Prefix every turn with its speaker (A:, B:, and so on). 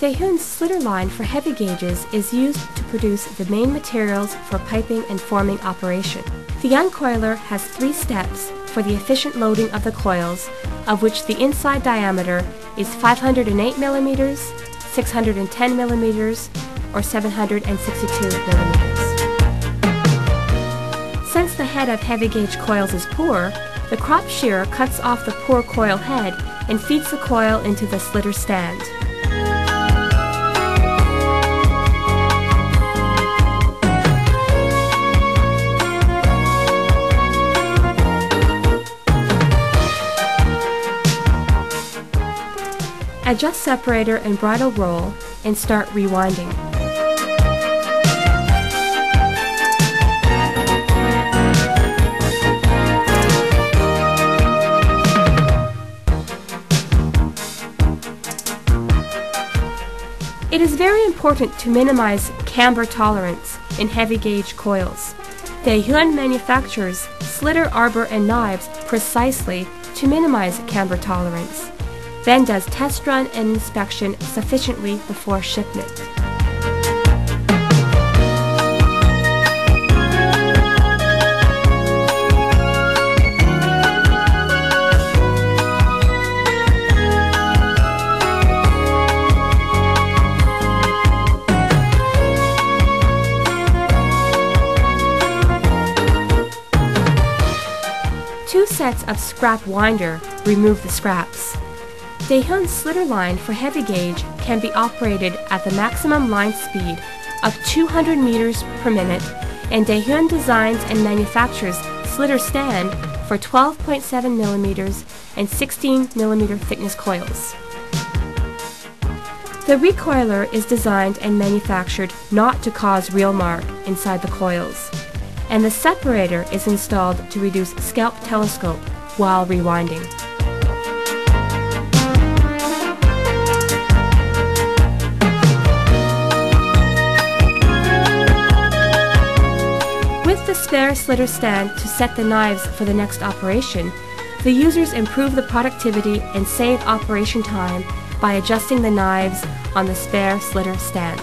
A: Daehyun's slitter line for heavy gauges is used to produce the main materials for piping and forming operation. The uncoiler has three steps for the efficient loading of the coils, of which the inside diameter is 508 millimeters, 610 millimeters, or 762 millimeters. Since the head of heavy gauge coils is poor, the crop shearer cuts off the poor coil head and feeds the coil into the slitter stand. Adjust separator and bridle roll and start rewinding. It is very important to minimize camber tolerance in heavy gauge coils. Daehyun manufactures slitter arbor and knives precisely to minimize camber tolerance, then does test run and inspection sufficiently before shipment. Two sets of scrap winder remove the scraps. Daehyun's slitter line for heavy gauge can be operated at the maximum line speed of 200 meters per minute, and Daehyun designs and manufactures slitter stand for 12.7 millimeters and 16 millimeter thickness coils. The recoiler is designed and manufactured not to cause reel mark inside the coils, and the separator is installed to reduce skelp telescope while rewinding. With the spare slitter stand to set the knives for the next operation, the users improve the productivity and save operation time by adjusting the knives on the spare slitter stand.